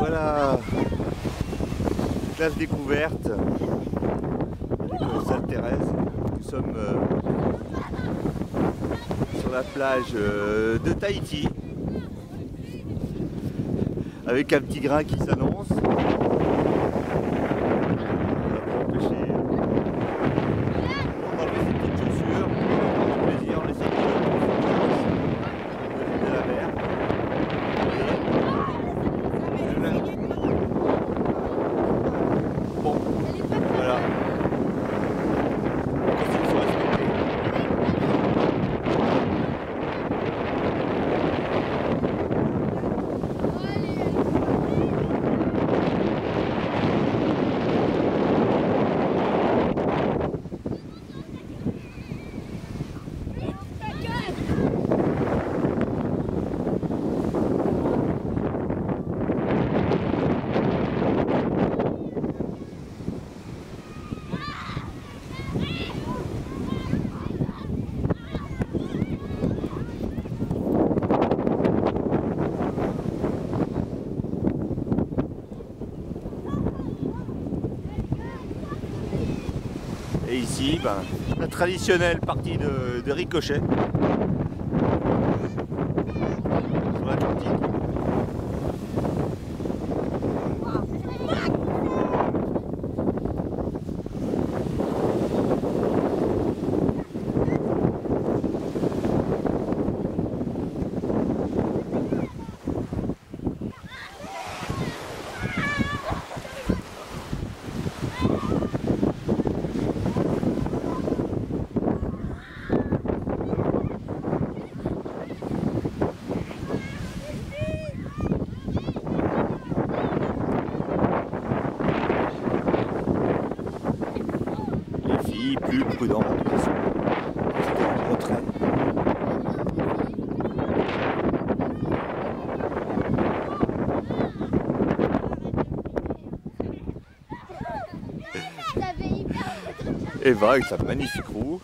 Voilà, classe découverte avec Sainte Thérèse. Nous sommes euh, sur la plage euh, de Tahiti avec un petit grain qui s'annonce. ici ben, la traditionnelle partie de ricochet. plus prudent retrait. Eva avec sa magnifique roue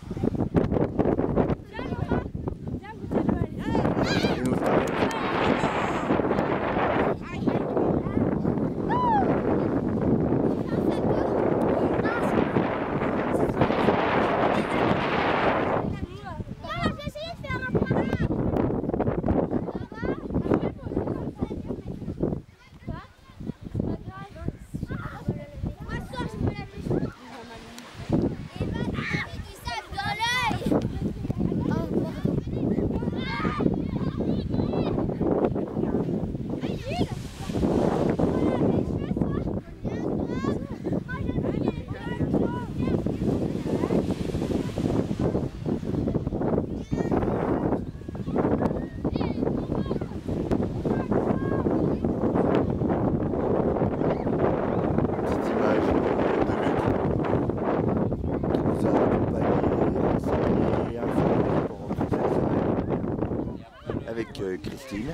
Christine.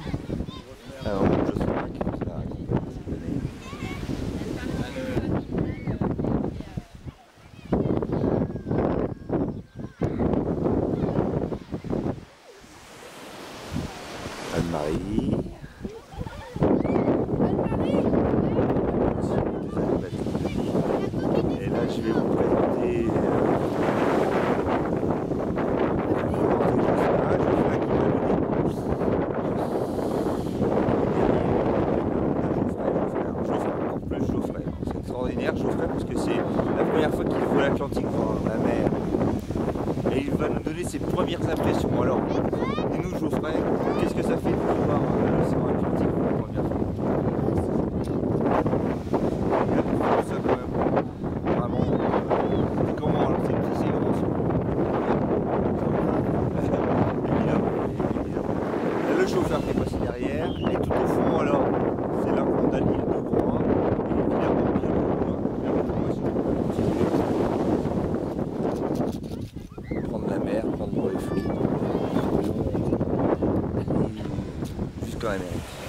Et il va nous donner ses premières impressions. Alors, nous, Geoffrey, qu'est-ce que ça fait de voir euh, time.